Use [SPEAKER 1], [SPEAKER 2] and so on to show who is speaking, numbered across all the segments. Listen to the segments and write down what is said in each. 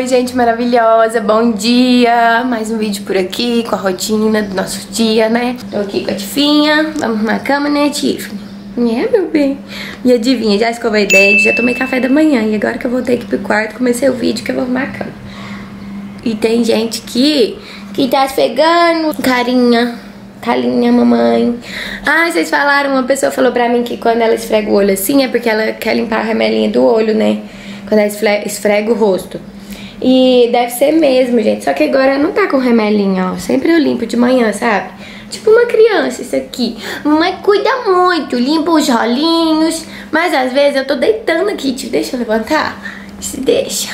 [SPEAKER 1] Oi, gente maravilhosa, bom dia! Mais um vídeo por aqui com a rotina do nosso dia, né? Tô aqui com a Tifinha, vamos arrumar a cama, né, Tiffany? É, meu bem. E adivinha, já escovei dente, já tomei café da manhã e agora que eu voltei aqui pro quarto, comecei o vídeo que eu vou arrumar a cama. E tem gente que, que tá pegando, carinha, carinha, mamãe. Ah, vocês falaram, uma pessoa falou pra mim que quando ela esfrega o olho assim é porque ela quer limpar a remelinha do olho, né? Quando ela esfrega o rosto. E deve ser mesmo, gente. Só que agora não tá com remelinho, ó. Sempre eu limpo de manhã, sabe? Tipo uma criança isso aqui. Mas cuida muito, limpa os rolinhos. Mas às vezes eu tô deitando aqui. Te deixa eu levantar? Se deixa.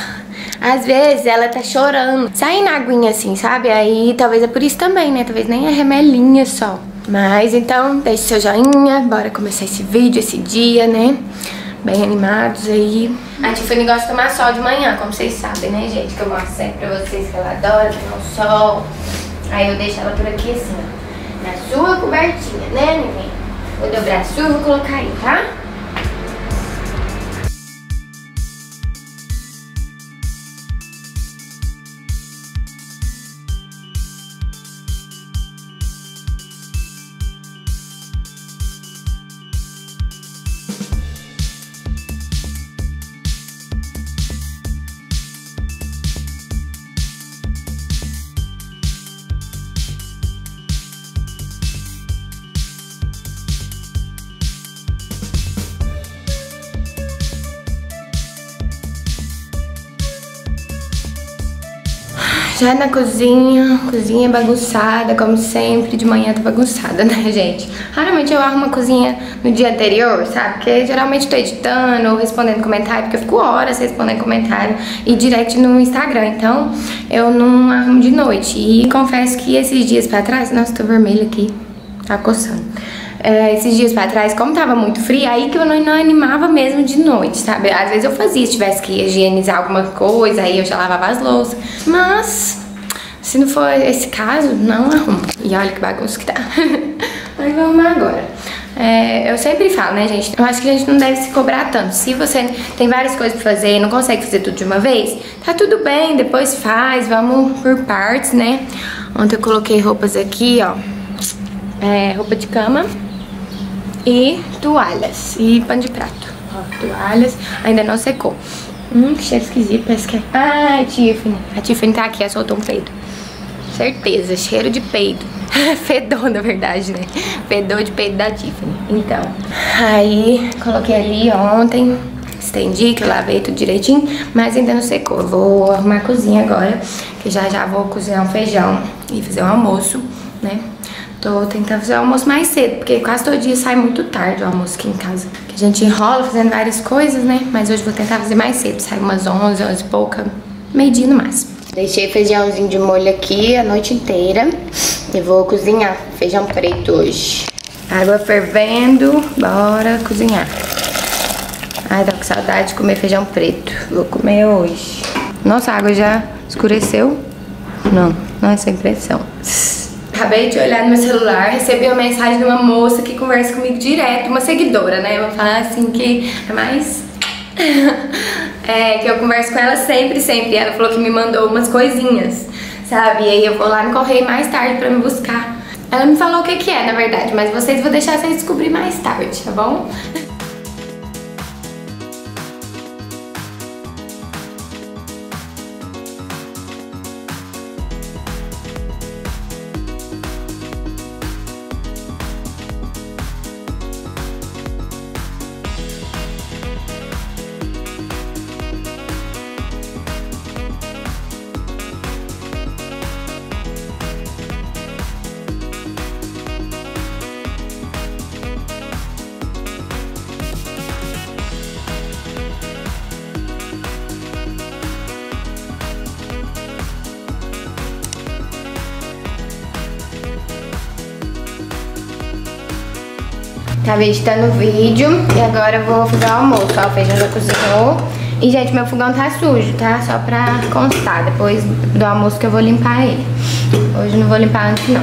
[SPEAKER 1] Às vezes ela tá chorando. Sai na aguinha assim, sabe? Aí talvez é por isso também, né? Talvez nem é remelinha só. Mas então, deixe seu joinha. Bora começar esse vídeo, esse dia, né? Bem animados aí. A Tiffany gosta de tomar sol de manhã, como vocês sabem, né, gente? Que eu mostro sempre pra vocês que ela adora tomar sol. Aí eu deixo ela por aqui assim, ó. Na sua cobertinha, né, neném? Vou dobrar a sua e vou colocar aí, tá? Já na cozinha, cozinha bagunçada, como sempre, de manhã tá bagunçada, né, gente? Raramente eu arrumo a cozinha no dia anterior, sabe? Porque geralmente tô editando ou respondendo comentário, porque eu fico horas respondendo comentário e direct no Instagram, então eu não arrumo de noite. E confesso que esses dias pra trás, nossa, tô vermelha aqui, tá coçando é, esses dias pra trás, como tava muito frio, aí que eu não, não, animava mesmo de noite, sabe? Às vezes eu fazia, se tivesse que higienizar alguma coisa, aí eu já lavava as louças. Mas, se não for esse caso, não arrumo. E olha que bagunça que tá. Mas vamos arrumar agora. É, eu sempre falo, né, gente? Eu acho que a gente não deve se cobrar tanto. Se você tem várias coisas pra fazer e não consegue fazer tudo de uma vez, tá tudo bem, depois faz, vamos por partes, né? Ontem eu coloquei roupas aqui, ó. É, roupa de cama e toalhas e pano de prato. Ó, toalhas, ainda não secou. Hum, que cheiro esquisito, parece que é... Ai, Tiffany. A Tiffany tá aqui, ela soltou um peido. Certeza, cheiro de peido. Fedor, na verdade, né? Fedor de peido da Tiffany. Então, aí coloquei ali ontem, estendi, que eu lavei tudo direitinho, mas ainda não secou. Vou arrumar a cozinha agora, que já já vou cozinhar um feijão e fazer um almoço, né? Tô tentando fazer o almoço mais cedo, porque quase todo dia sai muito tarde o almoço aqui em casa. Que a gente enrola fazendo várias coisas, né? Mas hoje vou tentar fazer mais cedo. Sai umas 11, 11 e pouca, meio dia no máximo. Deixei feijãozinho de molho aqui a noite inteira. E vou cozinhar feijão preto hoje. Água fervendo, bora cozinhar. Ai, tô com saudade de comer feijão preto. Vou comer hoje. Nossa, a água já escureceu? Não, não é essa impressão. Acabei de olhar no meu celular, recebi uma mensagem de uma moça que conversa comigo direto, uma seguidora, né? Vou falar assim que é mais... é, que eu converso com ela sempre, sempre. E ela falou que me mandou umas coisinhas, sabe? E aí eu vou lá no correio mais tarde pra me buscar. Ela me falou o que que é, na verdade, mas vocês vou deixar vocês descobrir mais tarde, tá bom? Tava editando o vídeo e agora eu vou fazer o almoço. Ó, o feijão já cozinhou. E, gente, meu fogão tá sujo, tá? Só pra constar. Depois do almoço que eu vou limpar ele. Hoje não vou limpar antes, não.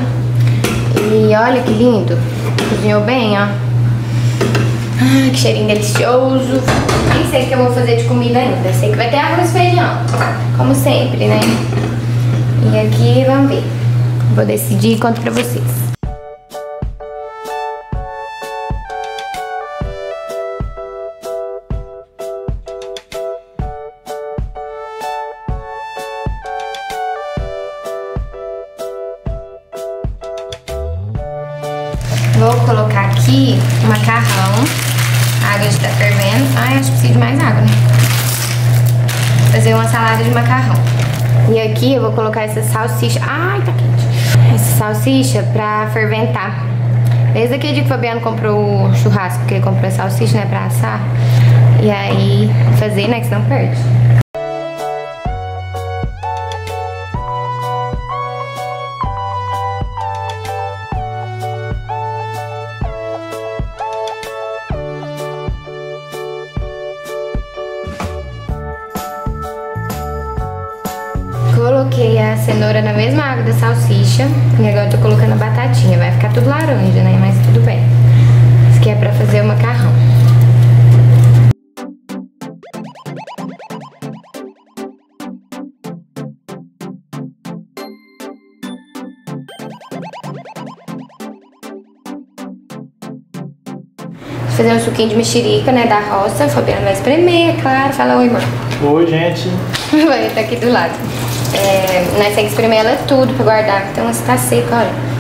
[SPEAKER 1] E olha que lindo. Cozinhou bem, ó. Ah, que cheirinho delicioso. Nem sei o que eu vou fazer de comida ainda. Sei que vai ter arroz e feijão. Como sempre, né? E aqui, vamos ver. Vou decidir e conto pra vocês. Salada de macarrão. E aqui eu vou colocar essa salsicha. Ai, tá quente. Essa salsicha pra ferventar. Desde aquele dia que o Fabiano comprou o churrasco, que ele comprou a salsicha, né, pra assar. E aí, fazer, né, que senão perde. Cenoura na mesma água da salsicha e agora eu tô colocando a batatinha. Vai ficar tudo laranja, né? Mas tudo bem. Isso aqui é pra fazer o macarrão. Vou fazer um suquinho de mexerica, né, da roça. Fabiano vai espremer, é claro. Fala oi, irmão.
[SPEAKER 2] Oi, gente.
[SPEAKER 1] Vai, tá aqui do lado. É, nós temos que espremer tudo pra guardar. Então, se tá seco, olha.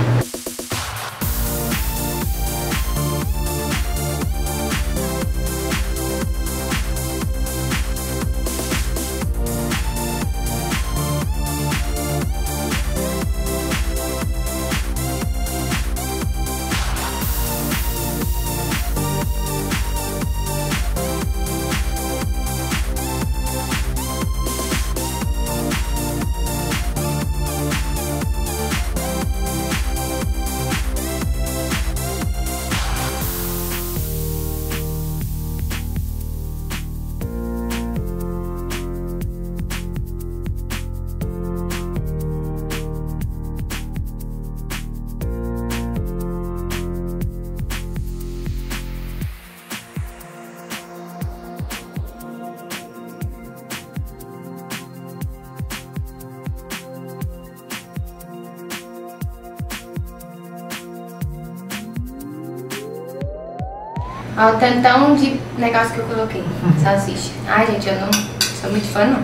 [SPEAKER 1] Ó, o tantão de negócio que eu coloquei. Salsicha. Ai, gente, eu não sou muito fã, não.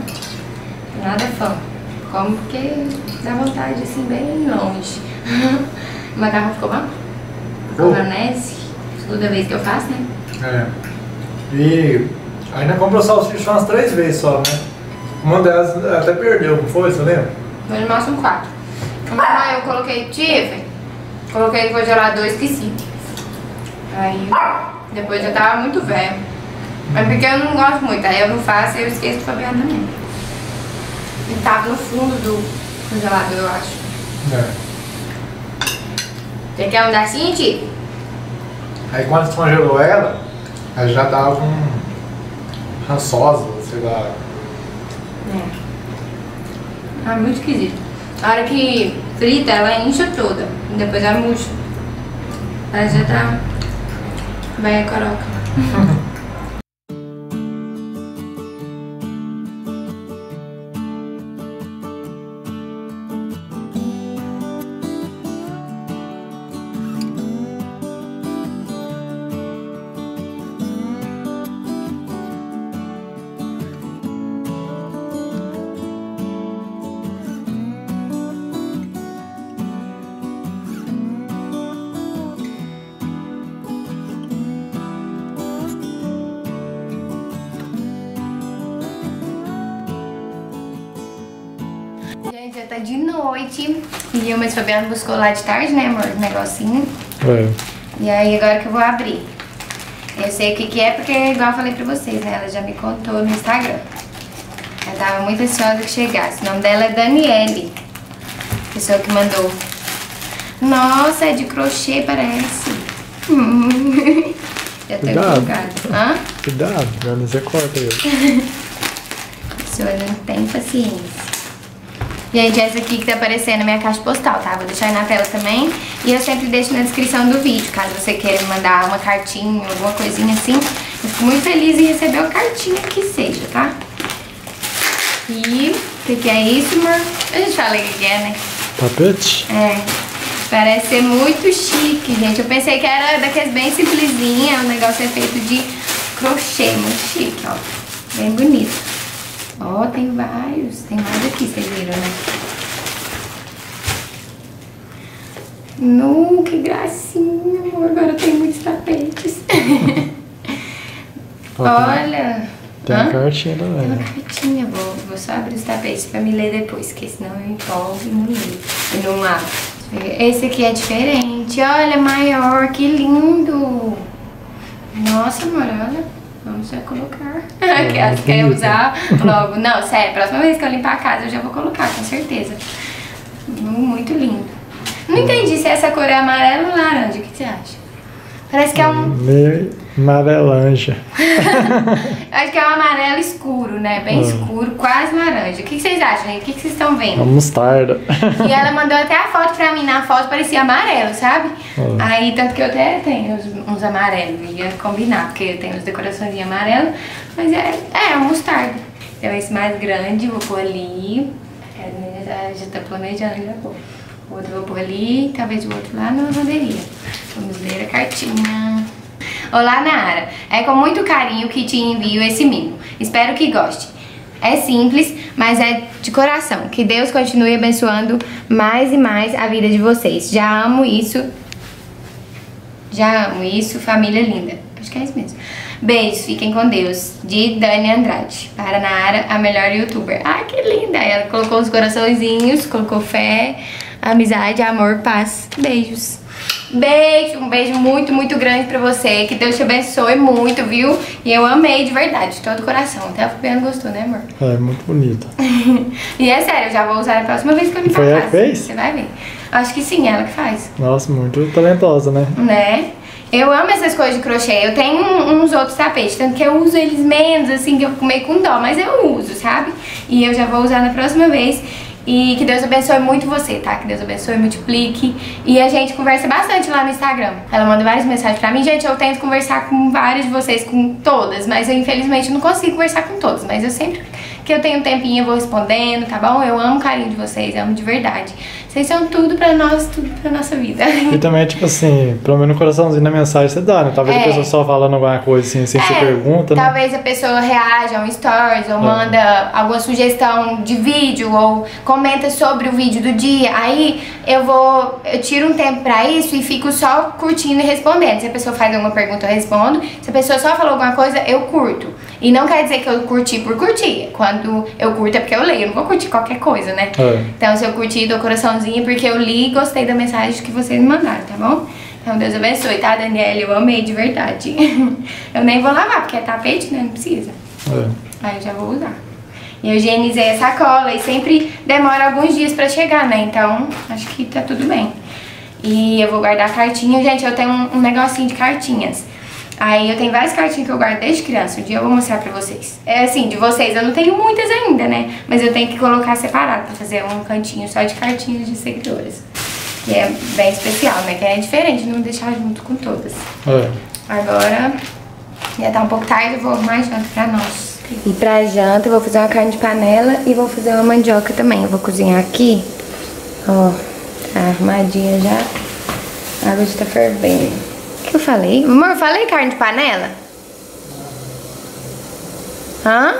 [SPEAKER 1] Nada fã. Como porque dá vontade, assim, bem longe. o macarrão ficou bom? Com maionese. Segunda vez que eu faço, né?
[SPEAKER 2] É. E ainda comprou salsicha umas três vezes só, né? Uma delas até perdeu, não foi? Você lembra?
[SPEAKER 1] Mas no máximo quatro. Uma eu coloquei tive, coloquei no congelador e esqueci. Aí depois já tava muito velho. Mas porque eu não gosto muito, aí eu não faço e eu esqueço de Fabiano também. E tava no fundo do congelador, eu acho.
[SPEAKER 2] É.
[SPEAKER 1] Você quer um dacinho, tio?
[SPEAKER 2] Aí quando descongelou ela, ela já tava um rançosa, sei lá.
[SPEAKER 1] É. Ah, muito esquisito. A hora que frita, ela incha toda. E depois ela murcha. Ela já tá... Vai a coroca. Noite. E o meu Fabiano buscou lá de tarde, né, amor? O negocinho.
[SPEAKER 2] É.
[SPEAKER 1] E aí, agora que eu vou abrir. Eu sei o que que é, porque, igual eu falei pra vocês, né? Ela já me contou no Instagram. Ela tava muito ansiosa que chegasse. O nome dela é Daniele. Pessoa que mandou. Nossa, é de crochê, parece. Hum. já tô
[SPEAKER 2] Cuidado.
[SPEAKER 1] Hã?
[SPEAKER 2] Cuidado, não você corta ele.
[SPEAKER 1] A pessoa não tem paciência. Gente, essa aqui que tá aparecendo na minha caixa postal, tá? Vou deixar aí na tela também. E eu sempre deixo na descrição do vídeo, caso você queira me mandar uma cartinha, alguma coisinha assim. Eu fico muito feliz em receber uma cartinha que seja, tá? E o que, que é isso, amor? Eu já falei o que é, né?
[SPEAKER 2] Tapete?
[SPEAKER 1] É. Parece ser muito chique, gente. Eu pensei que era daqueles bem simplesinha, o negócio é feito de crochê, muito chique, ó. Bem bonito. Ó, tem vários. Tem mais aqui, vocês viram, né? Nu, que gracinha, amor. Agora tem muitos tapetes.
[SPEAKER 2] Tem
[SPEAKER 1] Olha.
[SPEAKER 2] a
[SPEAKER 1] Hã?
[SPEAKER 2] cartinha
[SPEAKER 1] Tem uma
[SPEAKER 2] também.
[SPEAKER 1] cartinha, vou, vou só abrir os tapetes pra me ler depois, porque senão eu empolgo e não leio. E não abro. Esse aqui é diferente, olha, maior, que lindo! Nossa, amor, olha, vamos já colocar. Aquelas quer usar logo. Não, sério, próxima vez que eu limpar a casa eu já vou colocar, com certeza. Hum, Muito lindo. Não entendi se essa cor é amarelo ou laranja, o que você acha? Parece que é um,
[SPEAKER 2] Meio amarelanja.
[SPEAKER 1] Acho que é um amarelo escuro, né? Bem
[SPEAKER 2] Ah.
[SPEAKER 1] escuro, quase laranja. O que vocês acham, gente? O que vocês estão vendo?
[SPEAKER 2] mostarda.
[SPEAKER 1] E ela mandou até a foto pra mim. Na foto parecia amarelo, sabe?
[SPEAKER 2] Ah.
[SPEAKER 1] Aí, tanto que eu até tenho uns, uns amarelos. Ia combinar, porque eu tenho os decorações em amarelo. Mas é, é, um mostarda. Então, esse mais grande, vou pôr ali. É, já, já tá planejando, já vou. Vou pôr ali, talvez o outro lá na lavanderia. Vamos ler a cartinha. Olá, Nara. É com muito carinho que te envio esse mimo. Espero que goste. É simples, mas é de coração. Que Deus continue abençoando mais e mais a vida de vocês. Já amo isso. Já amo isso, família linda. Acho que é isso mesmo. Beijos, fiquem com Deus. De Dani Andrade. Para Nara, a melhor youtuber. Ai, que linda! Ela colocou os coraçõezinhos, colocou fé, amizade, amor, paz. Beijos. Beijo, um beijo muito, muito grande pra você. Que Deus te abençoe muito, viu? E eu amei de verdade, de todo o coração. Até a Fabiana gostou, né, amor?
[SPEAKER 2] É, muito bonita.
[SPEAKER 1] e é sério, eu já vou usar a próxima vez que eu limpar
[SPEAKER 2] Foi ela que fez?
[SPEAKER 1] Você vai ver. Acho que sim, ela que faz.
[SPEAKER 2] Nossa, muito talentosa, né?
[SPEAKER 1] Né? Eu amo essas coisas de crochê. Eu tenho uns outros tapetes, tanto que eu uso eles menos, assim, que eu fico meio com dó, mas eu uso, sabe? E eu já vou usar na próxima vez. E que Deus abençoe muito você, tá? Que Deus abençoe, multiplique. E a gente conversa bastante lá no Instagram. Ela manda várias mensagens pra mim. Gente, eu tento conversar com várias de vocês, com todas, mas eu infelizmente não consigo conversar com todas. Mas eu sempre que eu tenho um tempinho eu vou respondendo, tá bom? Eu amo o carinho de vocês, amo de verdade. Vocês são tudo pra nós, tudo pra nossa vida.
[SPEAKER 2] E também, tipo assim, pelo menos um coraçãozinho na mensagem você dá, né? Talvez
[SPEAKER 1] É.
[SPEAKER 2] a pessoa só falando alguma coisa assim, sem você
[SPEAKER 1] É,
[SPEAKER 2] pergunta, né?
[SPEAKER 1] Talvez a pessoa reaja a um stories ou
[SPEAKER 2] É.
[SPEAKER 1] manda alguma sugestão de vídeo ou comenta sobre o vídeo do dia. Aí eu vou, eu tiro um tempo pra isso e fico só curtindo e respondendo. Se a pessoa faz alguma pergunta, eu respondo. Se a pessoa só falou alguma coisa, eu curto. E não quer dizer que eu curti por curtir. Quando eu curto é porque eu leio, eu não vou curtir qualquer coisa, né?
[SPEAKER 2] É.
[SPEAKER 1] Então, se eu curti, dou coraçãozinho porque eu li e gostei da mensagem que vocês me mandaram, tá bom? Então, Deus abençoe, tá, Daniela? Eu amei de verdade. eu nem vou lavar, porque é tapete, né? Não precisa.
[SPEAKER 2] É.
[SPEAKER 1] Aí eu já vou usar. E eu higienizei a sacola e sempre demora alguns dias pra chegar, né? Então, acho que tá tudo bem. E eu vou guardar a cartinha. Gente, eu tenho um, um negocinho de cartinhas. Aí eu tenho várias cartinhas que eu guardo desde criança. Um dia eu vou mostrar pra vocês. É assim, de vocês eu não tenho muitas ainda, né? Mas eu tenho que colocar separado pra fazer um cantinho só de cartinhas de seguidoras. Que é bem especial, né? Que é diferente, não deixar junto com todas.
[SPEAKER 2] É.
[SPEAKER 1] Agora já tá um pouco tarde, eu vou arrumar a janta pra nós. E pra janta eu vou fazer uma carne de panela e vou fazer uma mandioca também. Eu vou cozinhar aqui. Ó, tá arrumadinha já. A água já tá fervendo. Que eu falei? Amor, falei carne de panela? Hã?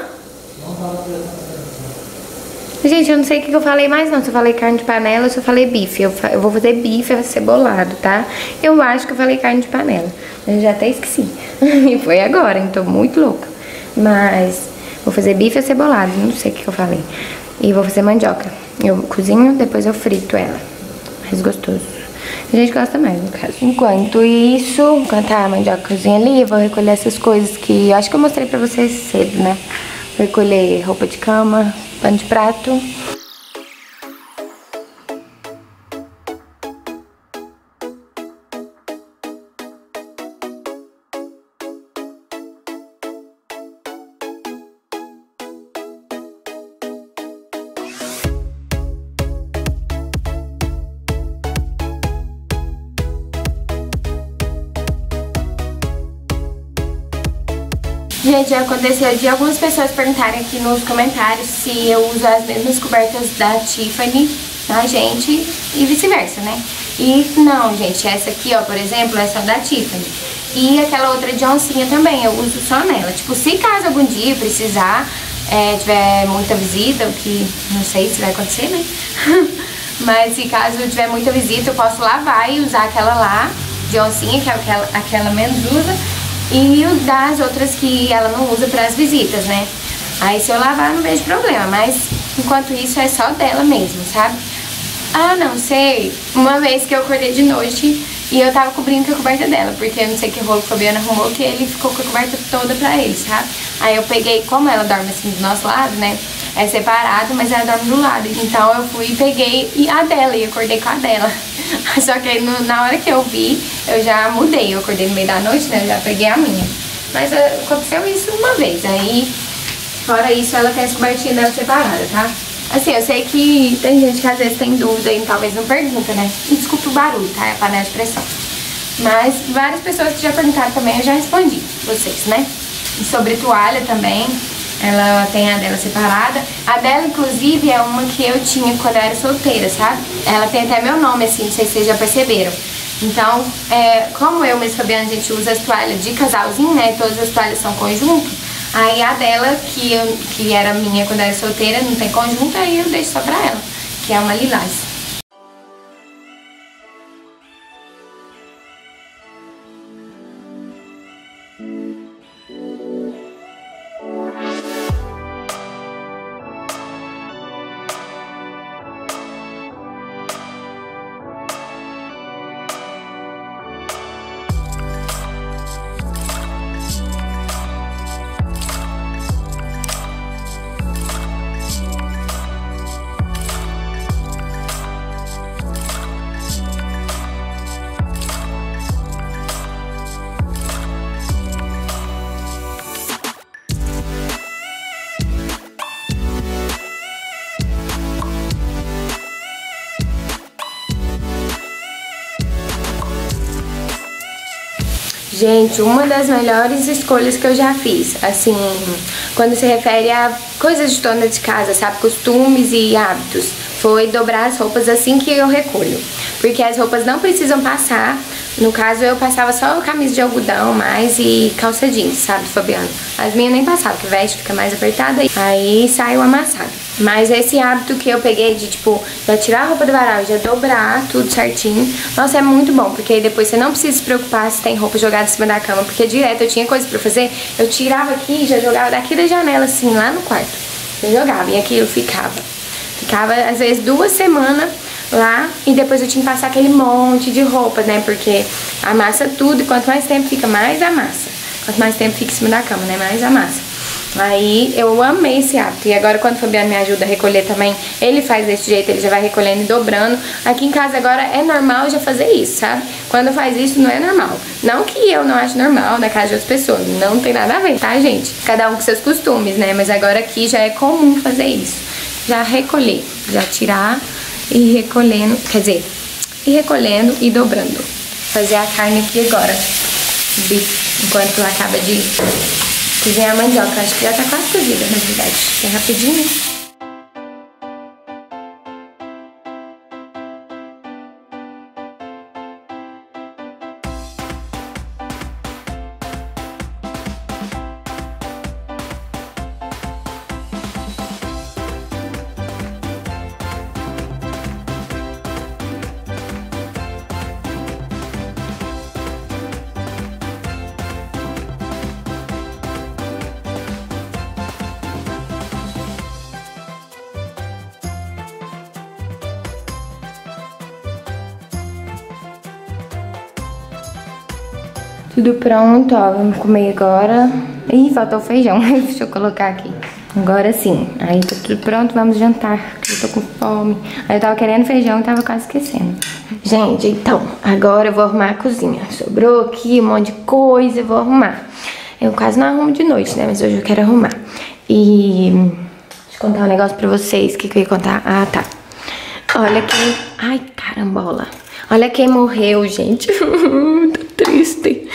[SPEAKER 1] Gente, eu não sei o que eu falei mais não. Se eu falei carne de panela se eu falei bife. Eu, eu vou fazer bife acebolado, tá? Eu acho que eu falei carne de panela. Eu já até esqueci. E foi agora, hein? Tô muito louca. Mas vou fazer bife acebolado. Não sei o que eu falei. E vou fazer mandioca. Eu cozinho, depois eu frito ela. Mais gostoso. A gente gosta mais, no caso. Enquanto isso, enquanto a mandioca cozinha ali, eu vou recolher essas coisas que eu acho que eu mostrei pra vocês cedo, né? Vou recolher roupa de cama, pano de prato. Gente, aconteceu de algumas pessoas perguntarem aqui nos comentários se eu uso as mesmas cobertas da Tiffany na gente e vice-versa, né? E não, gente, essa aqui, ó, por exemplo, é só da Tiffany. E aquela outra de oncinha também, eu uso só nela. Tipo, se caso algum dia precisar, é, tiver muita visita, o que não sei se vai acontecer, né? Mas se caso tiver muita visita, eu posso lavar e usar aquela lá de oncinha, que é aquela, aquela menos usa e das outras que ela não usa para as visitas, né? Aí se eu lavar não vejo problema, mas enquanto isso é só dela mesmo, sabe? Ah, não sei, uma vez que eu acordei de noite e eu tava cobrindo com a coberta dela, porque eu não sei que rolo que o Fabiano arrumou que ele ficou com a coberta toda pra ele, sabe? Aí eu peguei, como ela dorme assim do nosso lado, né? É separado, mas ela dorme do lado. Então eu fui e peguei a dela e acordei com a dela. Só que no, na hora que eu vi, eu já mudei. Eu acordei no meio da noite, né? Eu já peguei a minha. Mas uh, aconteceu isso uma vez. Aí, fora isso, ela tem as cobertinhas separada, tá? Assim, eu sei que tem gente que às vezes tem dúvida e talvez não pergunta, né? E desculpa o barulho, tá? É a panela de pressão. Mas várias pessoas que já perguntaram também, eu já respondi vocês, né? E sobre toalha também, ela tem a dela separada. A dela, inclusive, é uma que eu tinha quando eu era solteira, sabe? Ela tem até meu nome, assim, não sei se vocês já perceberam. Então, é, como eu mesmo Fabiana, a gente usa as toalhas de casalzinho, né? Todas as toalhas são conjunto. Aí a dela, que, eu, que era minha quando eu era solteira, não tem conjunto, aí eu deixo só pra ela, que é uma lilás. Gente, uma das melhores escolhas que eu já fiz, assim, quando se refere a coisas de dona de casa, sabe, costumes e hábitos, foi dobrar as roupas assim que eu recolho. Porque as roupas não precisam passar, no caso eu passava só camisa de algodão mais e calça jeans, sabe, Fabiano? As minhas nem passavam, porque veste fica mais apertada, aí saiu amassado. Mas esse hábito que eu peguei de, tipo, já tirar a roupa do varal, já dobrar tudo certinho, nossa, é muito bom, porque aí depois você não precisa se preocupar se tem roupa jogada em cima da cama, porque direto eu tinha coisa pra fazer, eu tirava aqui e já jogava daqui da janela, assim, lá no quarto. Eu jogava, e aqui eu ficava. Ficava, às vezes, duas semanas lá e depois eu tinha que passar aquele monte de roupa, né? Porque amassa tudo e quanto mais tempo fica, mais amassa. Quanto mais tempo fica em cima da cama, né? Mais amassa. Aí eu amei esse hábito. E agora quando o Fabiano me ajuda a recolher também, ele faz desse jeito, ele já vai recolhendo e dobrando. Aqui em casa agora é normal já fazer isso, sabe? Quando faz isso não é normal. Não que eu não acho normal na casa de outras pessoas, não tem nada a ver, tá, gente? Cada um com seus costumes, né? Mas agora aqui já é comum fazer isso. Já recolher, já tirar e recolhendo, quer dizer, e recolhendo e dobrando. Fazer a carne aqui agora, enquanto acaba de Cozinhar a mandioca, acho que já tá quase cozida, na verdade. É rapidinho. Tudo pronto, ó, vamos comer agora. Ih, faltou feijão, deixa eu colocar aqui. Agora sim, aí tá tudo pronto, vamos jantar, eu tô com fome. Aí eu tava querendo feijão e tava quase esquecendo. Gente, então, agora eu vou arrumar a cozinha. Sobrou aqui um monte de coisa, eu vou arrumar. Eu quase não arrumo de noite, né, mas hoje eu quero arrumar. E... Deixa eu contar um negócio pra vocês, o que, que eu ia contar? Ah, tá. Olha quem... Ai, carambola. Olha quem morreu, gente. Tô triste.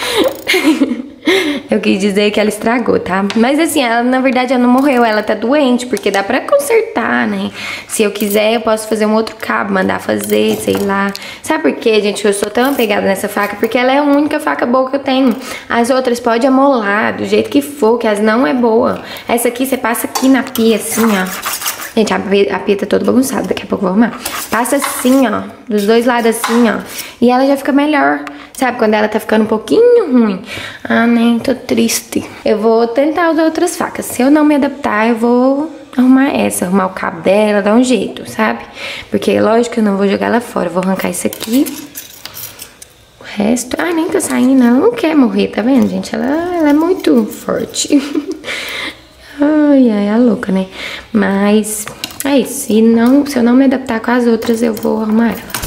[SPEAKER 1] Eu quis dizer que ela estragou, tá? Mas assim, ela na verdade ela não morreu, ela tá doente, porque dá pra consertar, né? Se eu quiser, eu posso fazer um outro cabo, mandar fazer, sei lá. Sabe por quê, gente? Eu sou tão apegada nessa faca, porque ela é a única faca boa que eu tenho. As outras pode amolar do jeito que for, que as não é boa. Essa aqui você passa aqui na pia, assim, ó. Gente, a a pia tá toda bagunçada, daqui a pouco eu vou arrumar. Passa assim, ó, dos dois lados assim, ó. E ela já fica melhor. Sabe, quando ela tá ficando um pouquinho ruim. Ah, nem tô triste. Eu vou tentar usar outras facas. Se eu não me adaptar, eu vou arrumar essa, arrumar o cabo dela, dar um jeito, sabe? Porque, lógico, eu não vou jogar ela fora. Eu vou arrancar isso aqui. O resto... Ah, nem tá saindo. Ela não quer morrer, tá vendo, gente? Ela, ela é muito forte. Ai, ai, a louca, né? Mas é isso. Se, não, se eu não me adaptar com as outras, eu vou arrumar ela.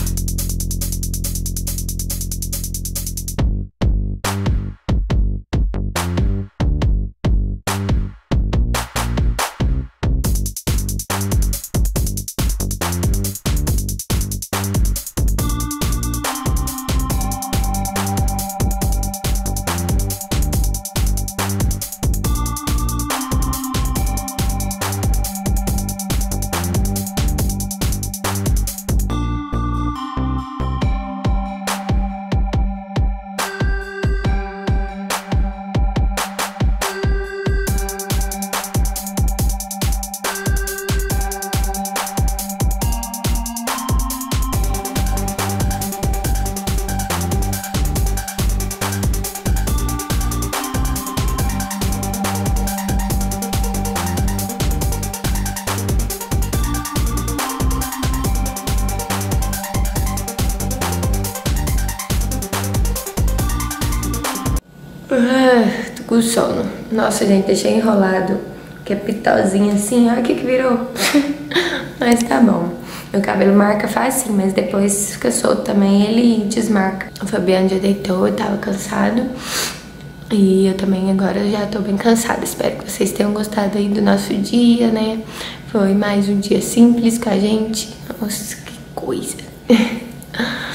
[SPEAKER 1] Com sono. Nossa, gente, deixei enrolado. Que é pitozinho assim, olha o que que virou. mas tá bom. Meu cabelo marca fácil, mas depois fica solto também, ele desmarca. O Fabiano já deitou, tava cansado. E eu também agora já tô bem cansada. Espero que vocês tenham gostado aí do nosso dia, né? Foi mais um dia simples com a gente. Nossa, que coisa.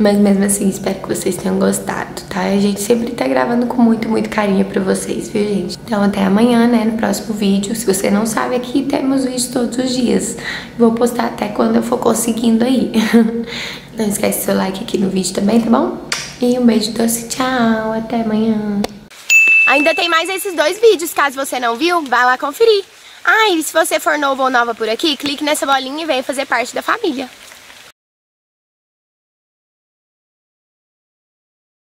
[SPEAKER 1] Mas mesmo assim, espero que vocês tenham gostado, tá? A gente sempre tá gravando com muito, muito carinho pra vocês, viu, gente? Então até amanhã, né, no próximo vídeo. Se você não sabe, aqui temos vídeos todos os dias. Vou postar até quando eu for conseguindo aí. não esquece seu like aqui no vídeo também, tá bom? E um beijo doce, tchau, até amanhã. Ainda tem mais esses dois vídeos, caso você não viu, vai lá conferir. Ah, e se você for novo ou nova por aqui, clique nessa bolinha e venha fazer parte da família.